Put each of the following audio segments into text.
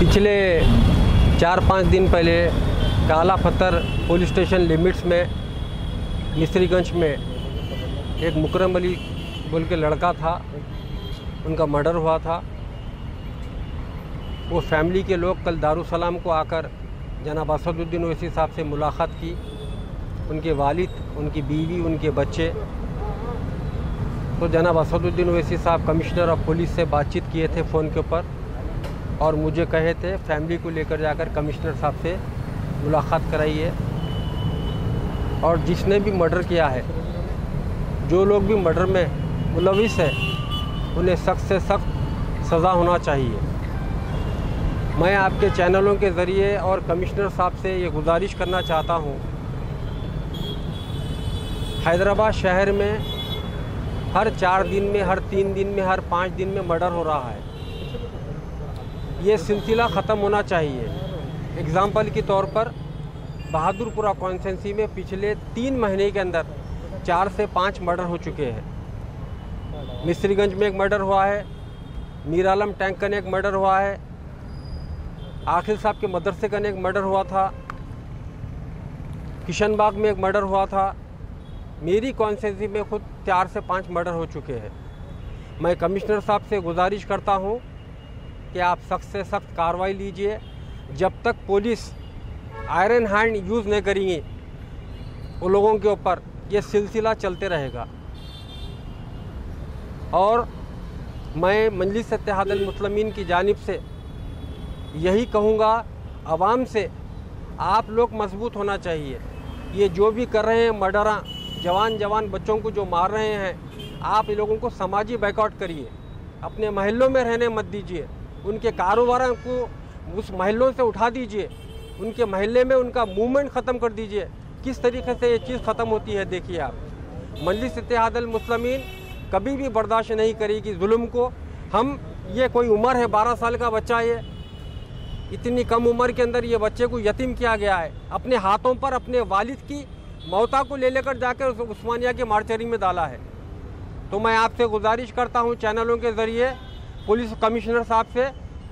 पिछले चार पाँच दिन पहले काला पत्थर पुलिस स्टेशन लिमिट्स में मिस्रीगंज में एक मुकरम अली बोल के लड़का था। उनका मर्डर हुआ था। वो फैमिली के लोग कल दारुसलाम को आकर जनाब असदुद्दीन ओवैसी साहब से मुलाकात की। उनके वालिद, उनकी बीवी, उनके बच्चे। तो जनाब असदुद्दीन ओवैसी साहब कमिश्नर ऑफ़ पुलिस से बातचीत किए थे फ़ोन के ऊपर। और मुझे कहे थे फैमिली को लेकर जाकर कमिश्नर साहब से मुलाकात कराइए। और जिसने भी मर्डर किया है, जो लोग भी मर्डर में मुलविस है, उन्हें सख्त से सख्त सज़ा होना चाहिए। मैं आपके चैनलों के ज़रिए और कमिश्नर साहब से ये गुजारिश करना चाहता हूँ। हैदराबाद शहर में हर चार दिन में, हर तीन दिन में, हर पाँच दिन में मर्डर हो रहा है। ये सिलसिला ख़त्म होना चाहिए। एग्ज़ाम्पल के तौर पर, बहादुरपुरा कॉन्सेंसी में पिछले तीन महीने के अंदर चार से पाँच मर्डर हो चुके हैं। मिस्रीगंज में एक मर्डर हुआ है मीरालम टैंक का एक मर्डर हुआ है, आखिल साहब के मदरसे का एक मर्डर हुआ था किशन बाग में एक मर्डर हुआ था। मेरी कॉन्सेंसी में खुद चार से पाँच मर्डर हो चुके हैं। मैं कमिश्नर साहब से गुजारिश करता हूँ कि आप सख्त से सख्त कार्रवाई लीजिए। जब तक पुलिस आयरन हैंड यूज़ नहीं करेंगी उन लोगों के ऊपर, ये सिलसिला चलते रहेगा। और मैं मजलिस मुसलमिन की जानब से यही कहूँगा, आवाम से आप लोग मज़बूत होना चाहिए। ये जो भी कर रहे हैं मर्डरा जवान जवान बच्चों को जो मार रहे हैं, आप इन लोगों को समाजी बैकआउट करिए। अपने महलों में रहने मत दीजिए। उनके कारोबार को उस महलों से उठा दीजिए। उनके महल्ले में उनका मूवमेंट ख़त्म कर दीजिए। किस तरीके से ये चीज़ ख़त्म होती है, देखिए आप। मजलिस मुसलमिन कभी भी बर्दाश्त नहीं करेगी जुल्म को। हम, ये कोई उम्र है, बारह साल का बच्चा ये। इतनी कम उम्र के अंदर ये बच्चे को यतीम किया गया है। अपने हाथों पर अपने वालिद की मौता को ले लेकर जाकर उस्मानिया के मार्चरी में डाला है। तो मैं आपसे गुजारिश करता हूँ चैनलों के ज़रिए पुलिस कमिश्नर साहब से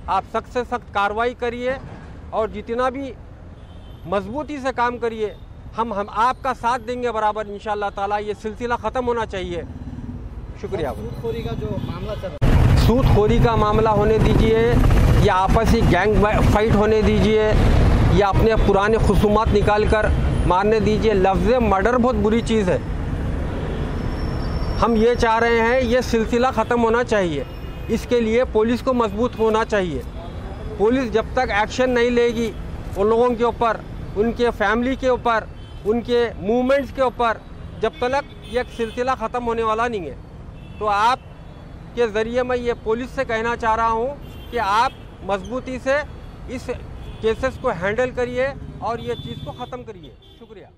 आप सख्त से सख्त कार्रवाई करिए और जितना भी मजबूती से काम करिए हम हम आपका साथ देंगे बराबर इन ताला ये सिलसिला ख़त्म होना चाहिए। शुक्रिया। सूदखोरी का जो मामला चल रहा है। सूद खोरी का मामला होने दीजिए या आपसी गैंग फाइट होने दीजिए या अपने पुराने खसूमात निकाल कर मारने दीजिए। लफ्ज़ मर्डर बहुत बुरी चीज़ है। हम ये चाह रहे हैं ये सिलसिला ख़त्म होना चाहिए। इसके लिए पुलिस को मज़बूत होना चाहिए। पुलिस जब तक एक्शन नहीं लेगी उन लोगों के ऊपर, उनके फैमिली के ऊपर, उनके मूवमेंट्स के ऊपर, जब तक ये सिलसिला ख़त्म होने वाला नहीं है। तो आप के ज़रिए मैं ये पुलिस से कहना चाह रहा हूँ कि आप मजबूती से इस केसेस को हैंडल करिए और ये चीज़ को ख़त्म करिए। शुक्रिया।